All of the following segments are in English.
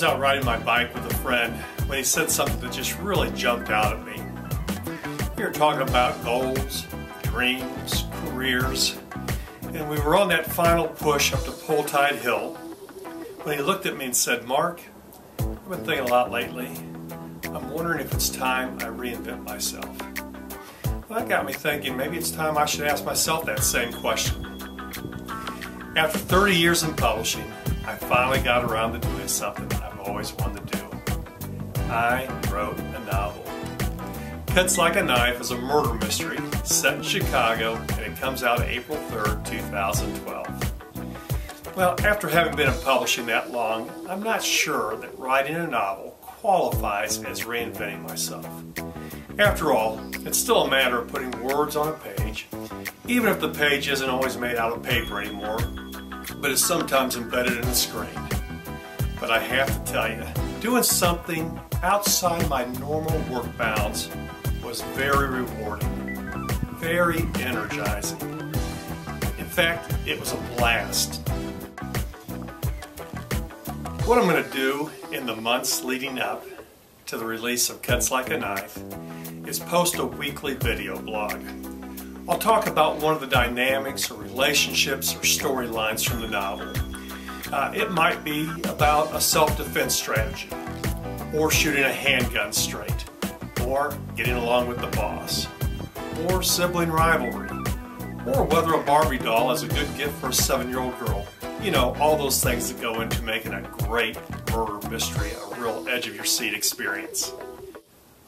was out riding my bike with a friend when he said something that just really jumped out at me. We were talking about goals, dreams, careers, and we were on that final push up to Poltide Hill when he looked at me and said, Mark, I've been thinking a lot lately. I'm wondering if it's time I reinvent myself. Well, that got me thinking maybe it's time I should ask myself that same question. After 30 years in publishing, I finally got around to doing something I've always wanted to do. I wrote a novel. Cuts Like a Knife is a murder mystery set in Chicago and it comes out April 3rd, 2012. Well, after having been in publishing that long, I'm not sure that writing a novel qualifies as reinventing myself. After all, it's still a matter of putting words on a page, even if the page isn't always made out of paper anymore, but is sometimes embedded in a screen. But I have to tell you, doing something outside my normal work bounds was very rewarding, very energizing. In fact, it was a blast. What I'm going to do in the months leading up to the release of Cuts Like a Knife is post a weekly video blog. I'll talk about one of the dynamics or relationships or storylines from the novel. Uh, it might be about a self-defense strategy, or shooting a handgun straight, or getting along with the boss, or sibling rivalry, or whether a Barbie doll is a good gift for a seven-year-old girl. You know, all those things that go into making a great murder mystery a real edge of your seat experience.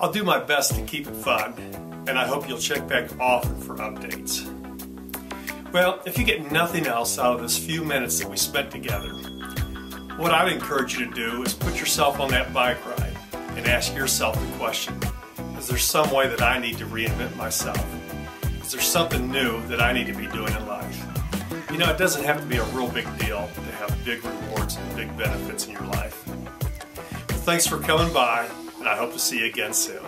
I'll do my best to keep it fun, and I hope you'll check back often for updates. Well, if you get nothing else out of this few minutes that we spent together, what I'd encourage you to do is put yourself on that bike ride and ask yourself the question, is there some way that I need to reinvent myself? Is there something new that I need to be doing in life? You know, it doesn't have to be a real big deal to have big rewards and big benefits in your life. Well, thanks for coming by, and I hope to see you again soon.